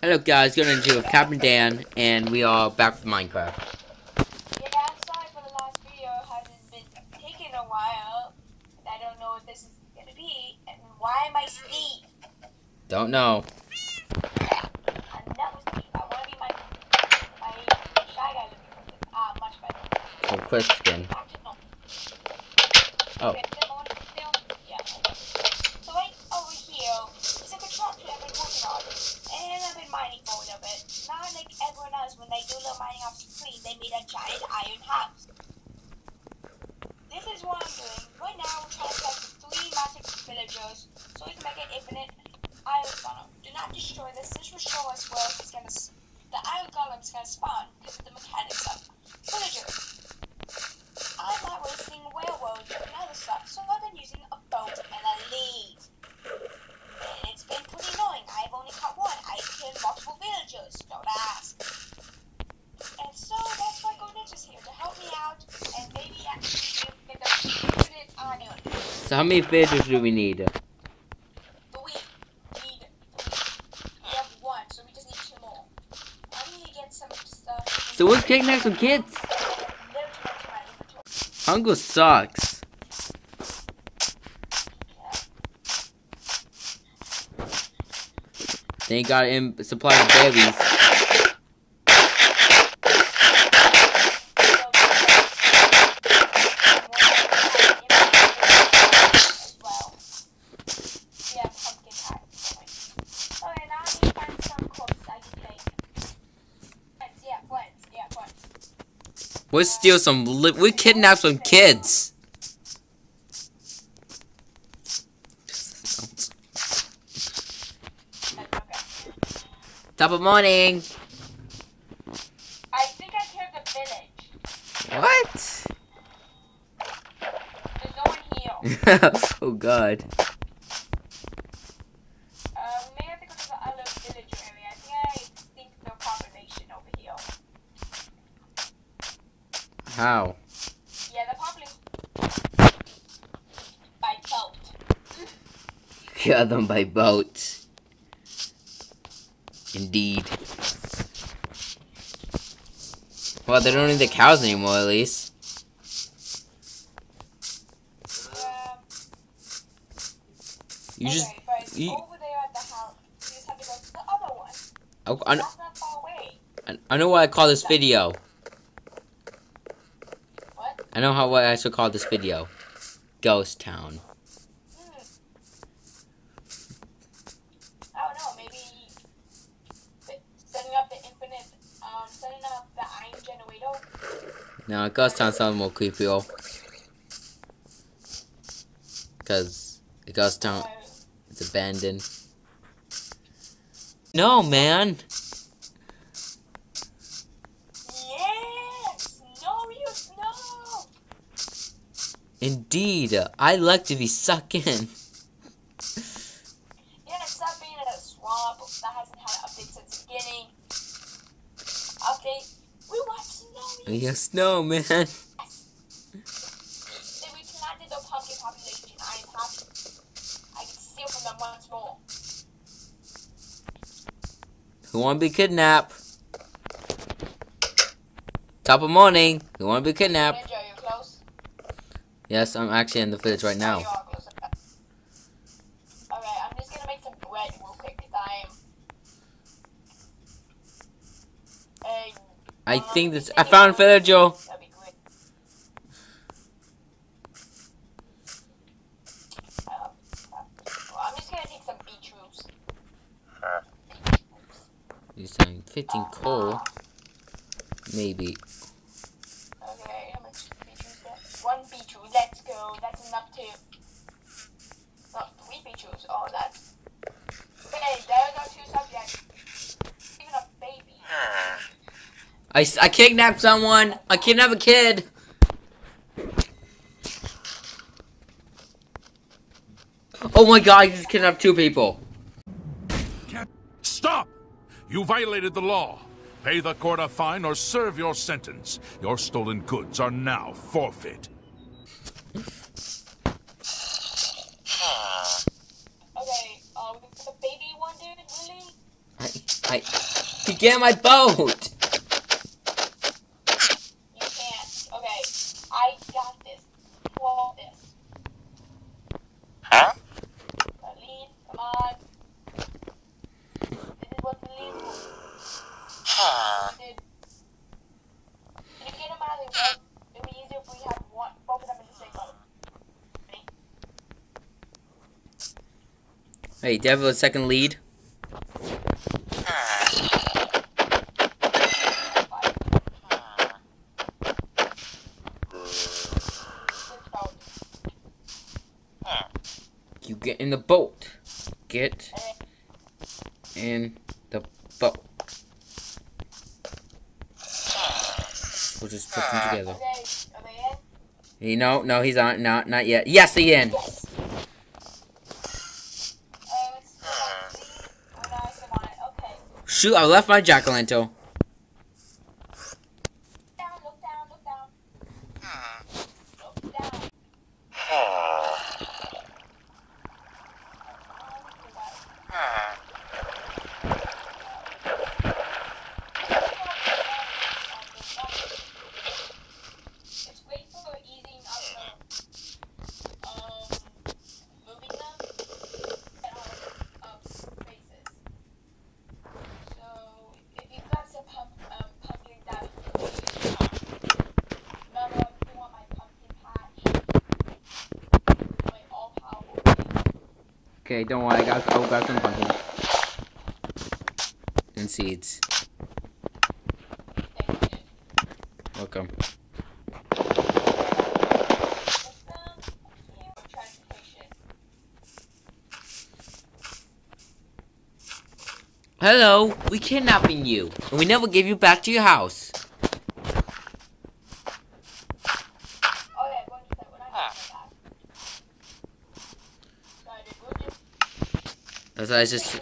Hello guys, going into Captain Dan, and we are back with Minecraft. Yeah, sorry for the last video. Hasn't been taking a while. I don't know what this is gonna be. And why am I Steve? Don't know. I'm never Steve. I wanna be my my shy guy looking person. Ah, much better. Quick skin. Oh, so we can make an infinite iron spawner. Do not destroy this. This will show us where it's gonna, the iron golem's gonna spawn because of the mechanics of villagers. I'm not wasting railroads and other stuff, so I've been using a boat and a lead. And it's been pretty annoying. I've only caught one. I killed multiple villagers. Don't ask. And so that's why Gold Ninja's here to help me out and maybe actually make a infinite iron. so how many villagers do we need? But we need we have one, so we just need two more. I need to get some stuff. So what's kicking some kids? Hunger sucks. Then you gotta im- supply the berries. We steal some. Li- we kidnap some kids. Top of morning. I think I the village. What? There's no one here. oh God. Uh, we may have to go to the other village area. I think I extinct the population over here. How? Yeah, the population by boat. Kill them by boat. Indeed. Well, they don't need the cows anymore, at least. You just. okay, but it's you- over there at the house. You just have to go to the other one. Oh, I, I, That's not far away. I- I know what I call this video. What? I know how what I should call this video. Ghost Town. Generator. No, Ghost Town sounds more creepy. oh. Cause Ghost Town Uh, it's abandoned. No, man. yes. No, you no. Indeed, I like to be sucked in. snow. Yes, no, man. Then we planted the pumpkin population. I am happy. I can steal from them once more. Who wanna be kidnapped? Top of morning. Who wanna be kidnapped? Ninja, you're close. Yes, I'm actually in the village right now. you are close. Okay, I'm just gonna make some bread real quick because I am. Hey, I think this. I found Feather villager. that'd be great. Um, well, I'm just gonna take some beetroots. You saying 15 coal? Maybe. Okay, how much beetroots there? One beetroot, let's go. That's enough to. Not three beetroots. Oh, that's. Hey, there are two subjects. Even a baby. I, s- I kidnapped someone. I kidnapped a kid. Oh my god, I just kidnapped two people. Stop! You violated the law. Pay the court a fine or serve your sentence. Your stolen goods are now forfeit. Okay, uh, the baby one, dude, really? I, I, get in my boat. You can't. Okay. I got this. Pull this. Huh? The lead. Come on. This is what the lead was. Huh. Did. Can you get him out of the boat? It would be easier if we had one, both of them in the same boat. Ready? Hey, do you have a second lead? You get in the boat. Get in the boat. We'll just put them together. Are they in? He, no, no, he's on. Not, not yet. Yes, he in. Yes. Uh, let's go on the lead. Oh, no, I still want it. Okay. Shoot, I left my jack o' lantern. Down, look down, look down. Look down. Hmm. It's great for easing up the, um, moving them out of spaces. So, if you've got some pump, um, pumpkin that remember, you want my pumpkin patch? My all powerful. Okay, don't worry. I got, I got some pumpkins and seeds. Welcome. Hello, we kidnapping you, and we never give you back to your house. Oh yeah, going to say when I got that. So I did good. Just That's why I just. you I know. I know. We did pretty bad things, but taking do it, I know that's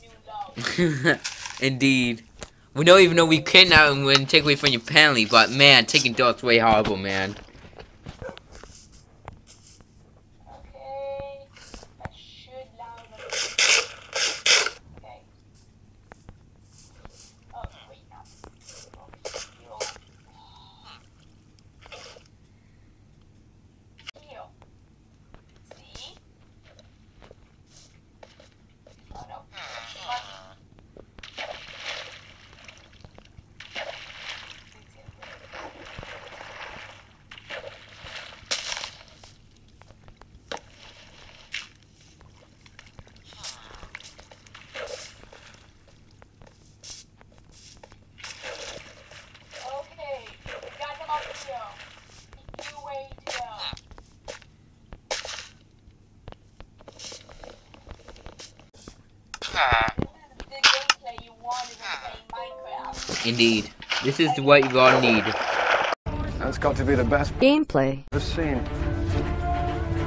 new low. Indeed. We don't even know we kidnap him and take away from your family, but man, taking dogs way horrible, man. Okay. That should loud enough. Okay. Oh, wait, not. Oh, heal. Heal. See? Oh no. Come on. Okay, guys, I'm up to go. You wait to go. This is the gameplay you wanted in playing Minecraft. Indeed. This is what you all need. That's got to be the best Gameplay. I've seen.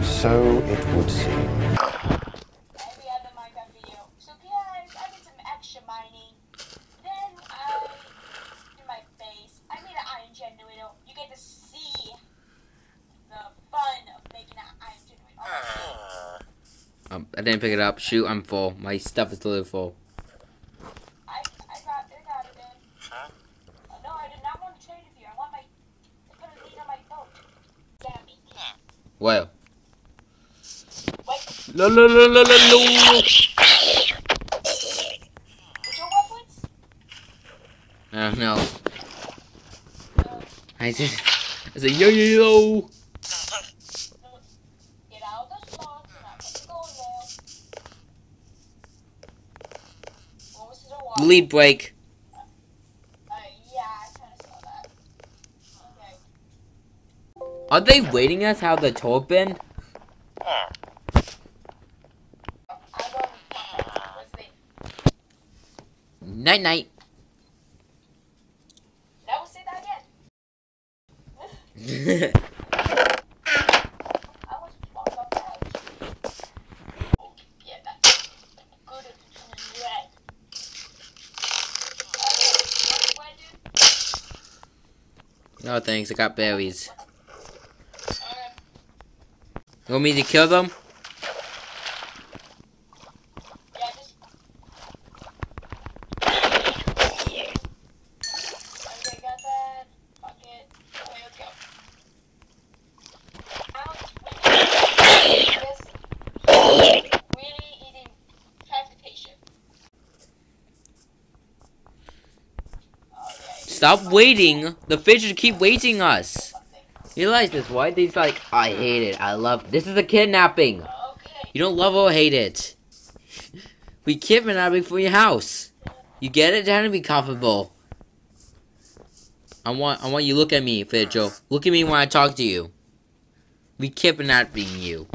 So it would seem. Every other Minecraft video. So guys, I did some extra mining. Then I did my base. I made an iron generator. You get to see the fun of making an iron generator. Um, I didn't pick it up. Shoot, I'm full. My stuff is totally full. I, I got, I got it in. Oh, no, I did not want to trade with you. I want my, to put a lead on my boat. Damn me. Well. La la la la la. weapons? I. No. I just. I said yo yo yo. Lead break. Are they waiting us? How the tour been? I'm going to Let's see. Night night. Never say that again. I want to walk up that. Oh, yeah, that's good at the red. Okay, what do I do? no thanks. I got berries. You want me to kill them? Stop waiting. The fish keep waiting us. You realize this, why? They's like, I hate it. I love This is a kidnapping. You don't love or hate it. we kidnapping for your house. You get it? Down to be comfortable. I want I want you to look at me, Fidjo. Look at me when I talk to you. We kidnapping you.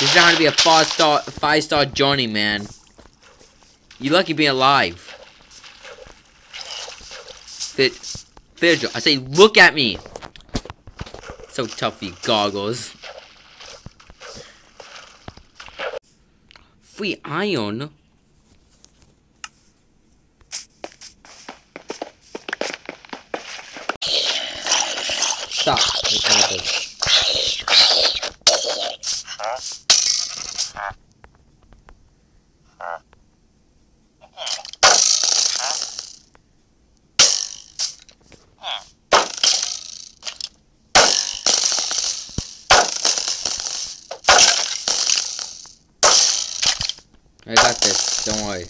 This is not going to be a five star five star journey, man. You lucky being alive. Fit I say look at me. So tough with goggles. Free iron. Stop. Wait, I got this. Don't worry.